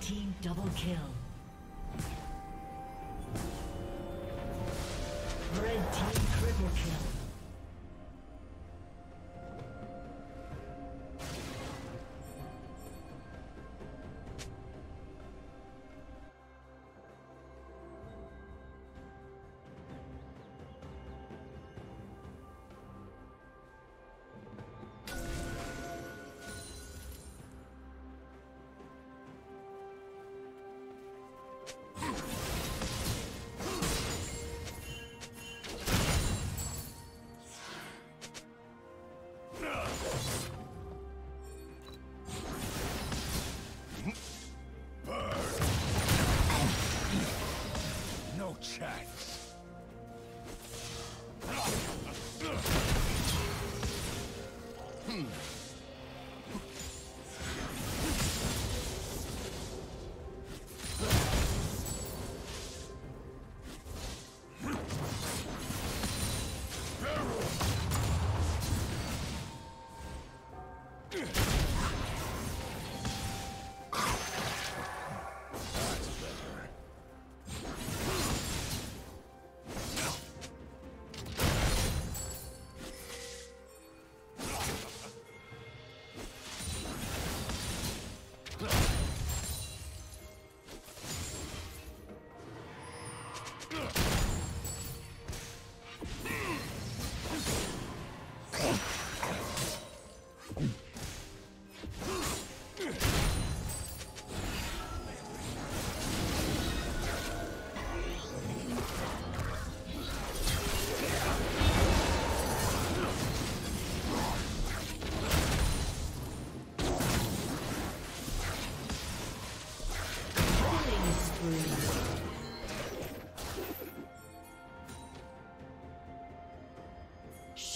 Team double kill.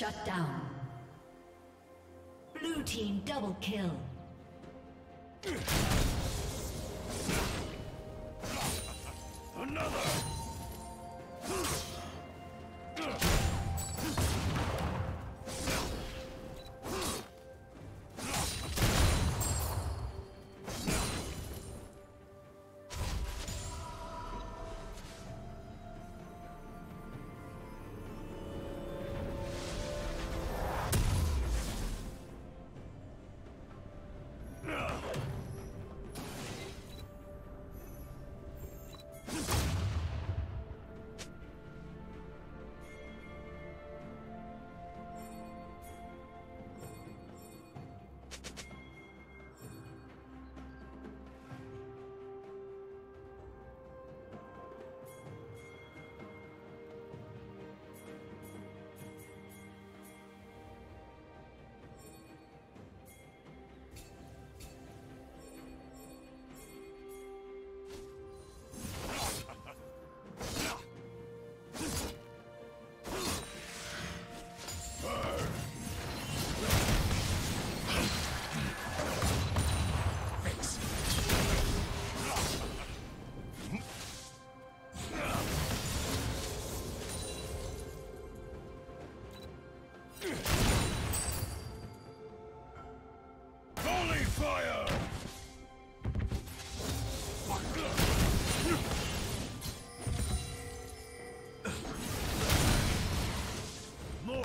Shut down. Blue team double kill.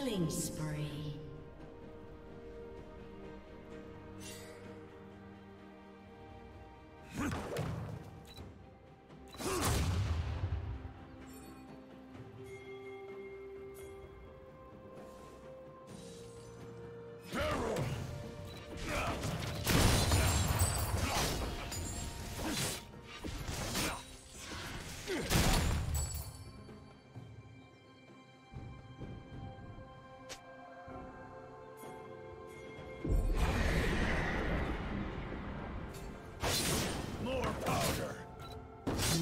Killing spree.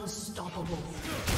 Unstoppable.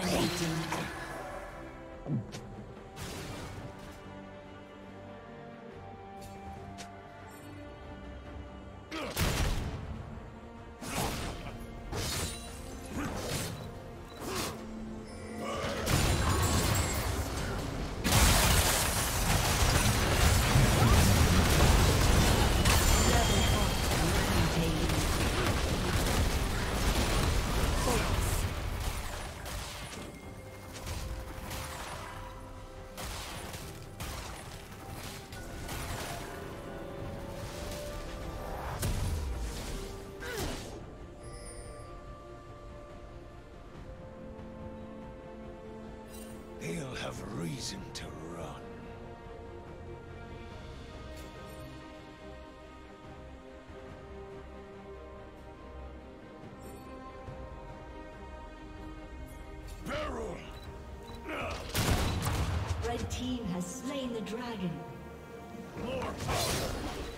Dominating. Reason to run. Barrel! Red team has slain the dragon. More powder!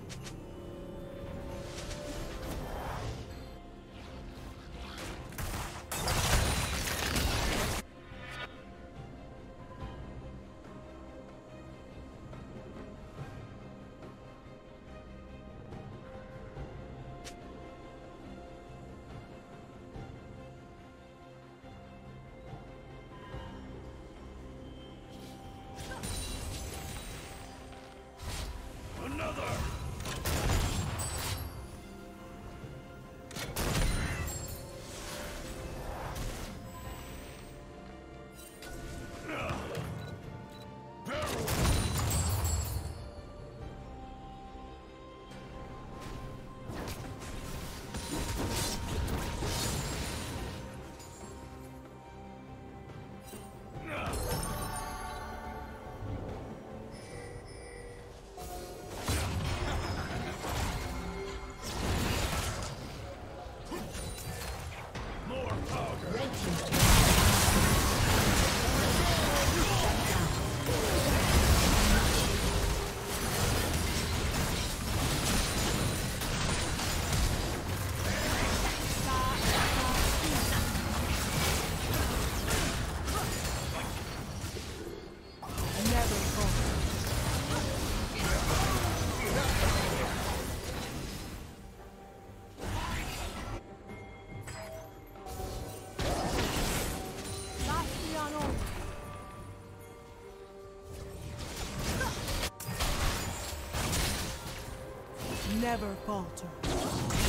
never falter.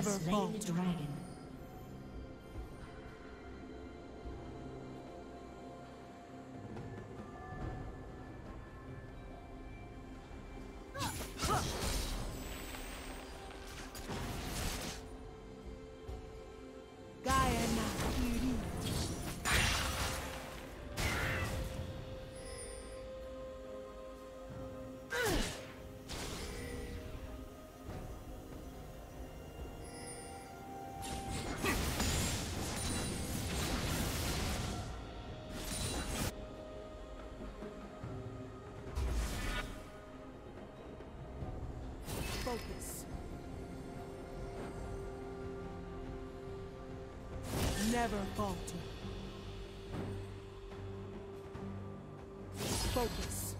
never fall. never falter. Focus.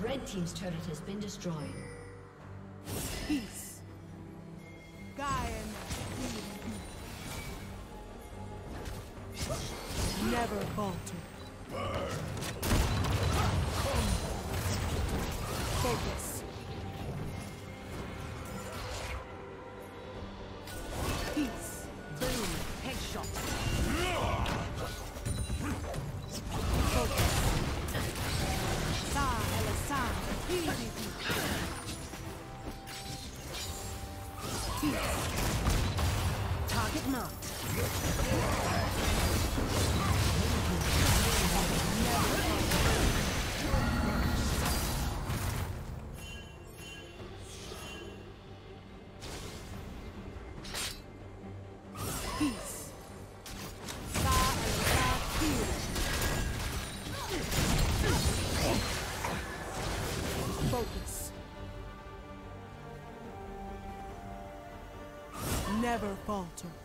Red Team's turret has been destroyed. falter.